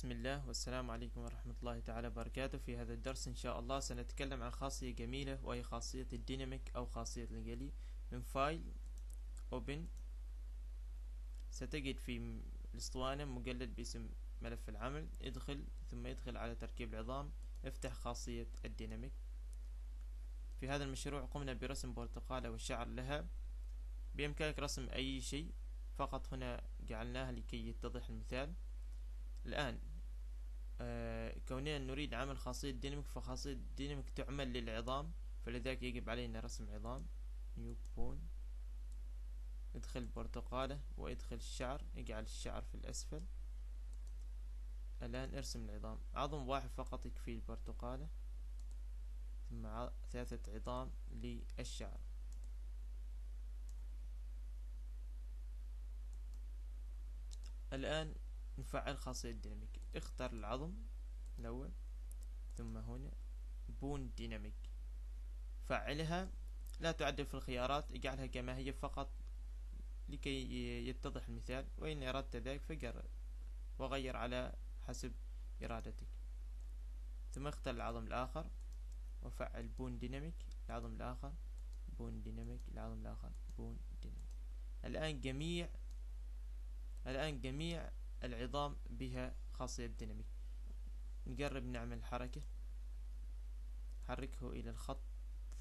بسم الله والسلام عليكم ورحمة الله تعالى وبركاته في هذا الدرس إن شاء الله سنتكلم عن خاصية جميلة وهي خاصية الديناميك أو خاصية الجلي من فايل Open ستجد في الاسطوانة مجلد باسم ملف العمل. ادخل ثم ادخل على تركيب العظام. افتح خاصية الديناميك. في هذا المشروع قمنا برسم برتقالة وشعر لها. بإمكانك رسم أي شيء. فقط هنا جعلناها لكي يتضح المثال. الآن كوننا نريد عمل خاصية ديناميك فخاصية ديناميك تعمل للعظام فلذلك يجب علينا رسم عظام نيو بون ادخل برتقالة وادخل الشعر اجعل الشعر في الأسفل. الآن ارسم العظام. عظم واحد فقط يكفي البرتقالة ثم ثلاثة عظام للشعر. الآن نفعل خاصية dynamic اختر العظم الأول ثم هنا bone dynamic. فعلها لا تعدل في الخيارات اجعلها كما هي فقط لكي يتضح المثال وإن أردت ذلك فقرر وغير على حسب إرادتك. ثم اختر العظم الآخر وفعل bone dynamic. العظم الآخر bone dynamic. العظم الآخر bone dynamic. الآن جميع الآن جميع العظام بها خاصية ديناميك. نقرب نعمل حركة حركه إلى الخط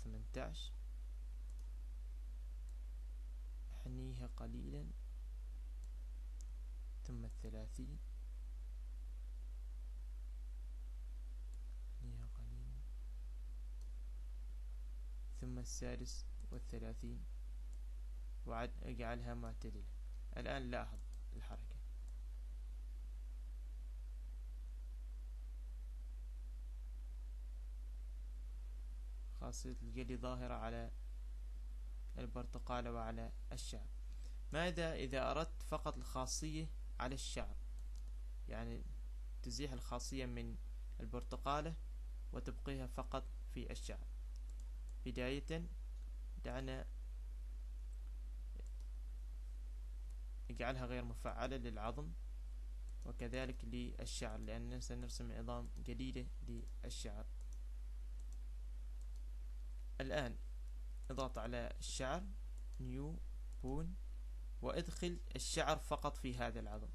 18 أحنيها قليلا. ثم الثلاثين. أحنيها قليلا. ثم السادس والثلاثين. وعد أجعلها معتدلة. الآن لاحظ الحركة. خاصية الجلي ظاهرة على البرتقالة وعلى الشعر ماذا إذا أردت فقط الخاصية على الشعر يعني تزيح الخاصية من البرتقالة وتبقيها فقط في الشعر بداية دعنا نجعلها غير مفعلة للعظم وكذلك للشعر لأننا سنرسم عظام جديدة للشعر. الآن اضغط على الشعر نيو بون وادخل الشعر فقط في هذا العظم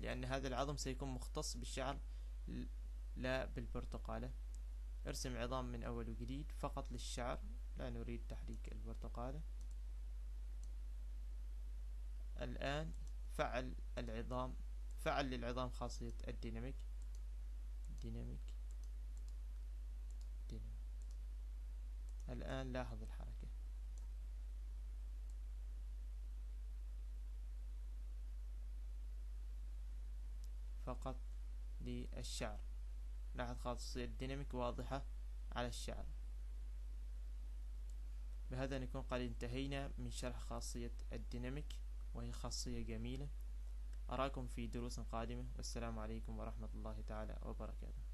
لأن هذا العظم سيكون مختص بالشعر لا بالبرتقالة. ارسم عظام من أول وجديد فقط للشعر لا نريد تحريك البرتقالة. الآن فعل العظام فعل للعظام خاصية الديناميك. ديناميك. الآن لاحظ الحركة. فقط للشعر. لاحظ خاصية الديناميك واضحة على الشعر. بهذا نكون قد انتهينا من شرح خاصية الديناميك وهي خاصية جميلة. أراكم في دروس قادمة. والسلام عليكم ورحمة الله تعالى وبركاته.